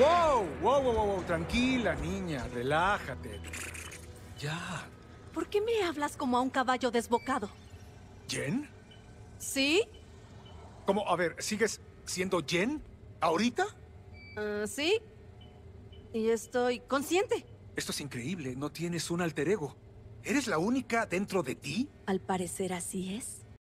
Wow, wow, wow, wow, tranquila, niña, relájate. Ya. ¿Por qué me hablas como a un caballo desbocado? ¿Jen? ¿Sí? ¿Cómo? A ver, ¿sigues siendo Jen? ¿Ahorita? Ah, sí. Y estoy consciente. Esto es increíble, no tienes un alter ego. ¿Eres la única dentro de ti? Al parecer así es.